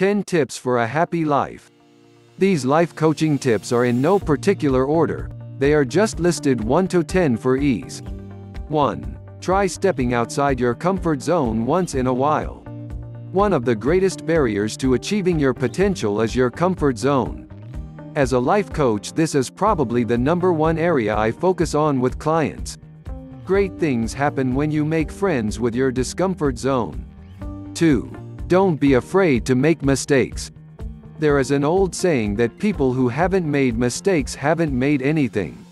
10 Tips for a Happy Life. These life coaching tips are in no particular order, they are just listed 1 to 10 for ease. 1. Try stepping outside your comfort zone once in a while. One of the greatest barriers to achieving your potential is your comfort zone. As a life coach, this is probably the number one area I focus on with clients. Great things happen when you make friends with your discomfort zone. 2. Don't be afraid to make mistakes. There is an old saying that people who haven't made mistakes haven't made anything.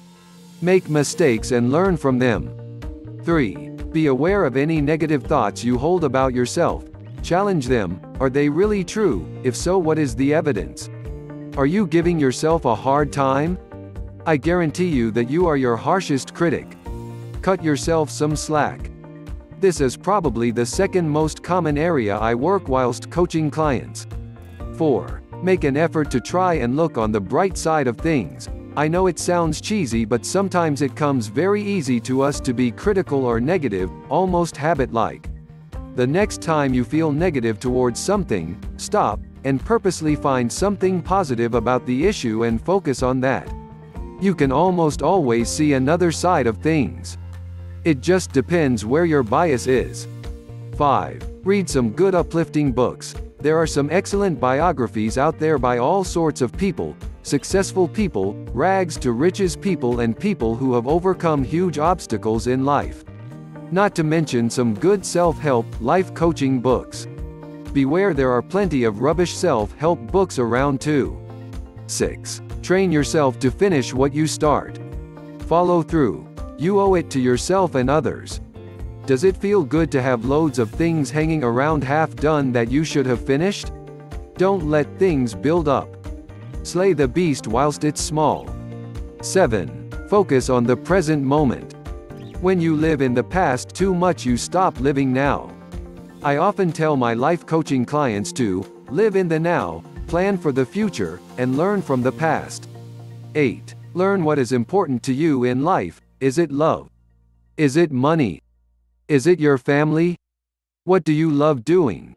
Make mistakes and learn from them. 3. Be aware of any negative thoughts you hold about yourself. Challenge them, are they really true? If so, what is the evidence? Are you giving yourself a hard time? I guarantee you that you are your harshest critic. Cut yourself some slack. This is probably the second most common area I work whilst coaching clients. 4. Make an effort to try and look on the bright side of things. I know it sounds cheesy but sometimes it comes very easy to us to be critical or negative, almost habit-like. The next time you feel negative towards something, stop, and purposely find something positive about the issue and focus on that. You can almost always see another side of things. It just depends where your bias is. 5. Read some good uplifting books. There are some excellent biographies out there by all sorts of people, successful people, rags to riches people and people who have overcome huge obstacles in life. Not to mention some good self-help, life coaching books. Beware there are plenty of rubbish self-help books around too. 6. Train yourself to finish what you start. Follow through. You owe it to yourself and others. Does it feel good to have loads of things hanging around half done that you should have finished? Don't let things build up. Slay the beast whilst it's small. 7. Focus on the present moment. When you live in the past too much you stop living now. I often tell my life coaching clients to live in the now, plan for the future, and learn from the past. 8. Learn what is important to you in life, is it love? Is it money? Is it your family? What do you love doing?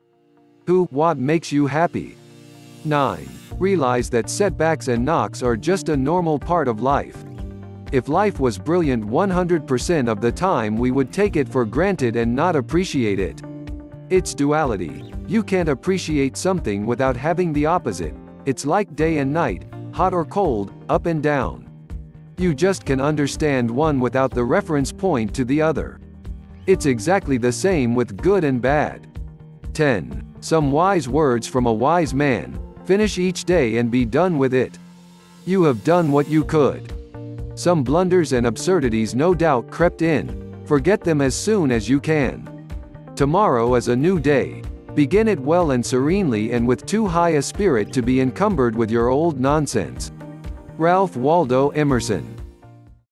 Who, what makes you happy? 9. Realize that setbacks and knocks are just a normal part of life. If life was brilliant 100% of the time we would take it for granted and not appreciate it. It's duality. You can't appreciate something without having the opposite. It's like day and night, hot or cold, up and down. You just can understand one without the reference point to the other. It's exactly the same with good and bad. 10. Some wise words from a wise man. Finish each day and be done with it. You have done what you could. Some blunders and absurdities no doubt crept in. Forget them as soon as you can. Tomorrow is a new day. Begin it well and serenely and with too high a spirit to be encumbered with your old nonsense. Ralph Waldo Emerson